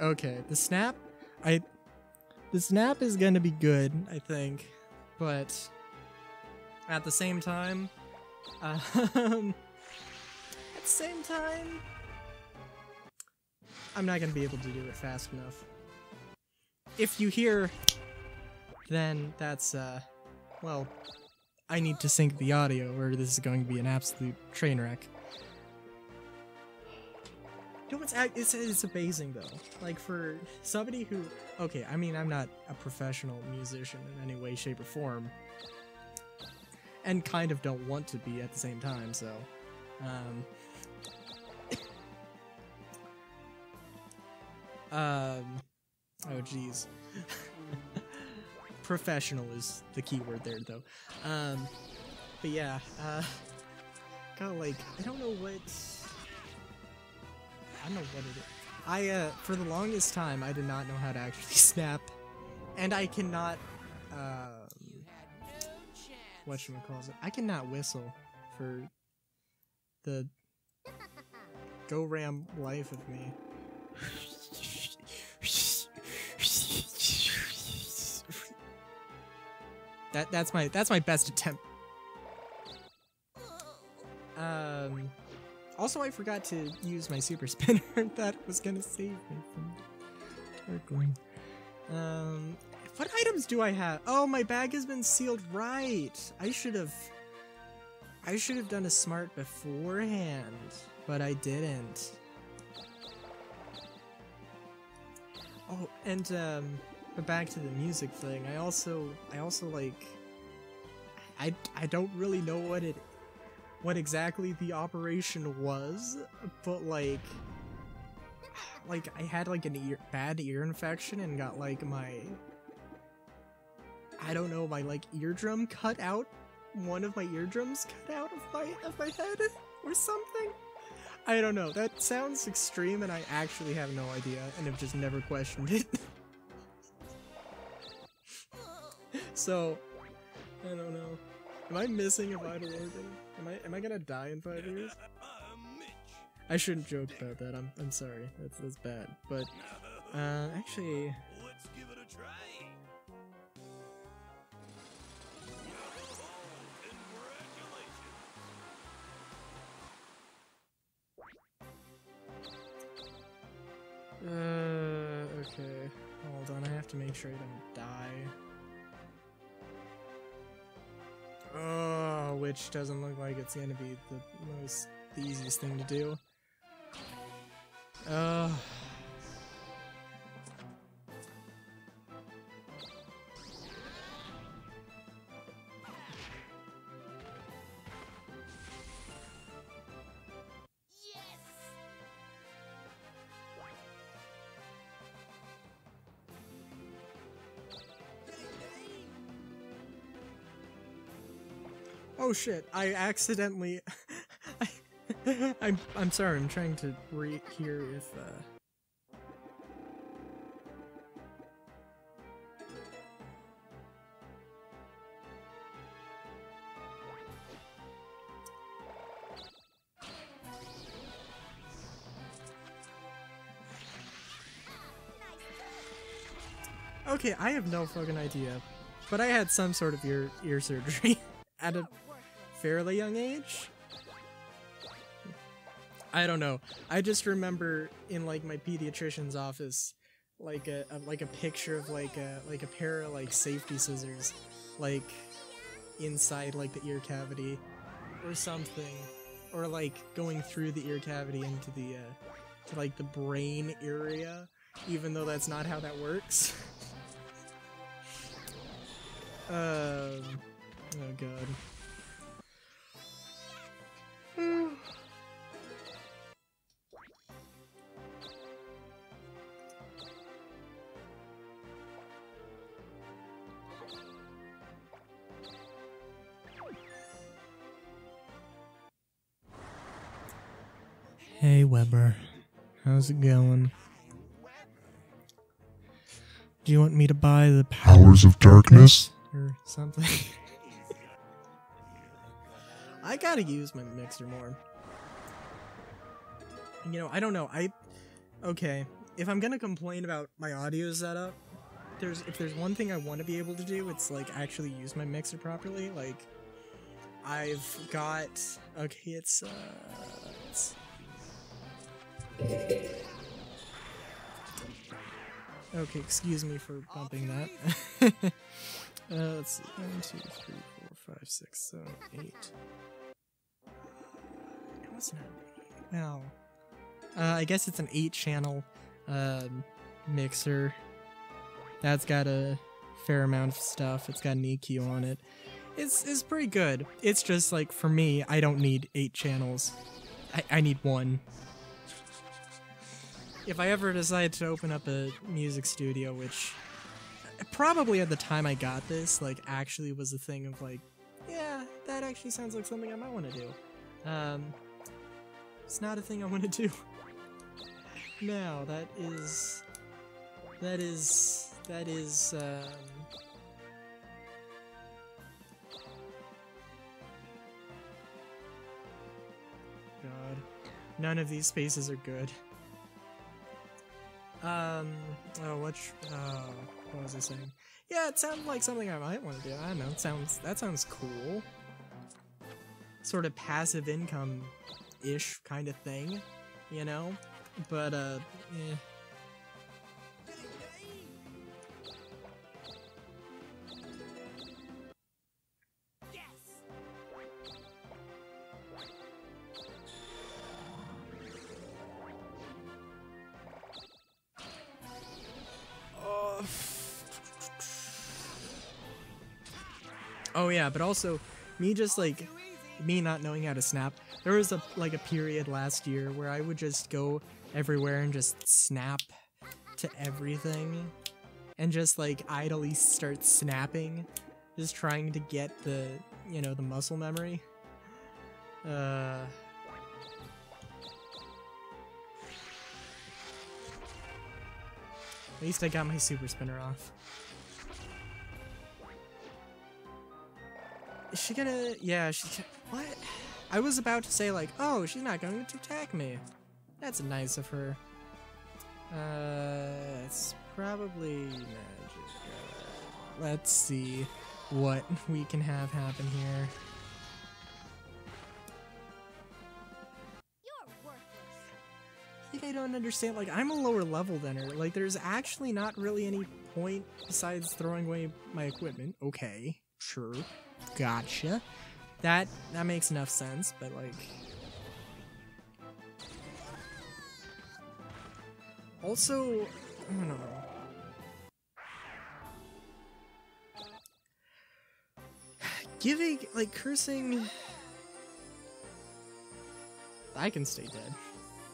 Okay, the snap, I, the snap is gonna be good, I think, but at the same time, um, at the same time, I'm not gonna be able to do it fast enough. If you hear, then that's uh, well, I need to sync the audio, or this is going to be an absolute train wreck. What's it's it's amazing though. Like for somebody who okay, I mean I'm not a professional musician in any way, shape, or form, and kind of don't want to be at the same time. So, um, um, oh jeez, professional is the key word there though. Um, but yeah, uh, kind of like I don't know what. I don't know what it is. I, uh, for the longest time, I did not know how to actually snap. And I cannot, um, whatchamacallit, I cannot whistle for the go ram life of me. That, that's my, that's my best attempt. Um, also, I forgot to use my super spinner. that was gonna save me from turtling. Um, what items do I have? Oh, my bag has been sealed right. I should have. I should have done a smart beforehand, but I didn't. Oh, and um, but back to the music thing. I also, I also like. I I don't really know what it what exactly the operation was, but like like I had like an ear bad ear infection and got like my I don't know, my like eardrum cut out. One of my eardrums cut out of my of my head or something. I don't know. That sounds extreme and I actually have no idea and have just never questioned it. so I don't know. Am I missing a vital organ? Am I am I gonna die in five years? I shouldn't joke about that. I'm I'm sorry. That's that's bad. But uh, actually, uh, okay. Hold on. I have to make sure I don't die. Oh, which doesn't look like it's gonna be the most the easiest thing to do. Uh. Oh shit! I accidentally. I, I'm I'm sorry. I'm trying to re hear if. Uh... Okay, I have no fucking idea, but I had some sort of ear ear surgery at a fairly young age. I don't know. I just remember in like my pediatrician's office, like a, a like a picture of like a like a pair of like safety scissors, like inside like the ear cavity, or something, or like going through the ear cavity into the uh, to like the brain area, even though that's not how that works. um. Oh god. Hey Weber, how's it going? Do you want me to buy the Powers of darkness? or something? I gotta use my mixer more. You know, I don't know. I okay. if I'm gonna complain about my audio setup, there's if there's one thing I want to be able to do, it's like actually use my mixer properly. Like I've got okay, it's uh, it's, okay. Excuse me for bumping that. uh, let's see, one, two, three, four, five, six, seven, eight. It wasn't. Well, uh, I guess it's an eight-channel um, mixer. That's got a fair amount of stuff. It's got an EQ on it. It's, it's pretty good. It's just like, for me, I don't need eight channels. I, I need one. If I ever decide to open up a music studio, which probably at the time I got this, like, actually was a thing of like, yeah, that actually sounds like something I might want to do. Um, it's not a thing I want to do. now, that is... That is... That is, um... God. None of these spaces are good. Um, oh, what, oh, what was I saying? Yeah, it sounds like something I might want to do. I don't know, it sounds, that sounds cool. Sort of passive income-ish kind of thing, you know? But, uh, eh. Oh yeah, but also me just like me not knowing how to snap. There was a like a period last year where I would just go everywhere and just snap to everything and just like idly start snapping just trying to get the, you know, the muscle memory. Uh At least I got my super spinner off. Is she gonna... Yeah, she... What? I was about to say, like, oh, she's not going to attack me. That's nice of her. Uh, it's probably magic. Let's see what we can have happen here. Like, I don't understand. Like, I'm a lower level than her. Like, there's actually not really any point besides throwing away my equipment. Okay, sure. Gotcha. That that makes enough sense, but like Also, I don't know. Giving like cursing I can stay dead.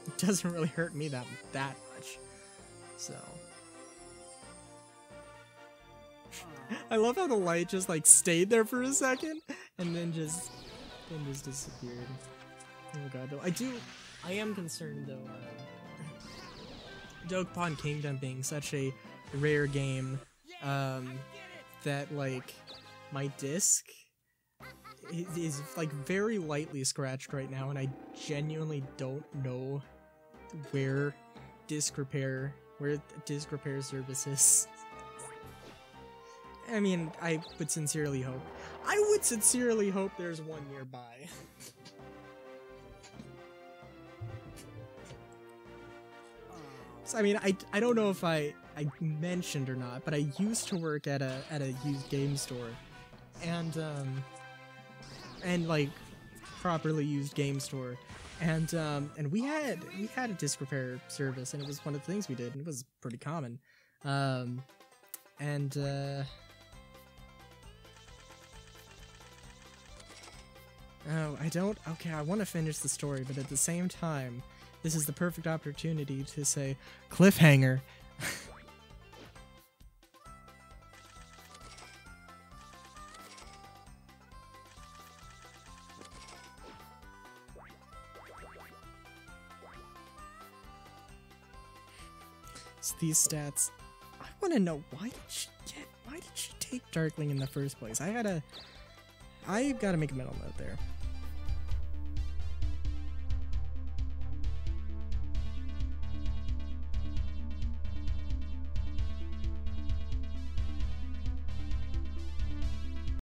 It doesn't really hurt me that that much. So I love how the light just like stayed there for a second and then just then just disappeared. Oh god, though I do I am concerned though. Uh, Dokapon Kingdom being such a rare game, um, that like my disc is like very lightly scratched right now, and I genuinely don't know where disc repair, where disc repair services I mean, I would sincerely hope. I would sincerely hope there's one nearby. so, I mean, I, I don't know if I, I mentioned or not, but I used to work at a at a used game store, and um, and like properly used game store, and um, and we had we had a disc repair service, and it was one of the things we did, and it was pretty common, um, and uh Oh, I don't... Okay, I want to finish the story, but at the same time, this is the perfect opportunity to say, cliffhanger. so these stats... I want to know, why did she get... Why did she take Darkling in the first place? I gotta... I gotta make a mental note there.